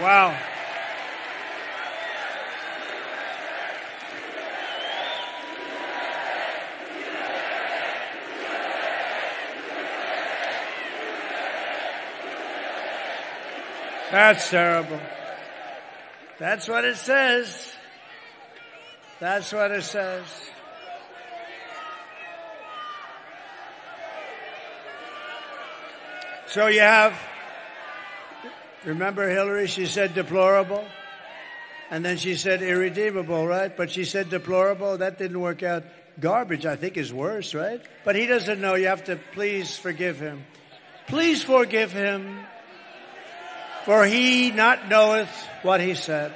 Wow. That's terrible. That's what it says. That's what it says. So you have, remember Hillary, she said deplorable? And then she said irredeemable, right? But she said deplorable. That didn't work out. Garbage, I think, is worse, right? But he doesn't know. You have to please forgive him. Please forgive him, for he not knoweth what he said.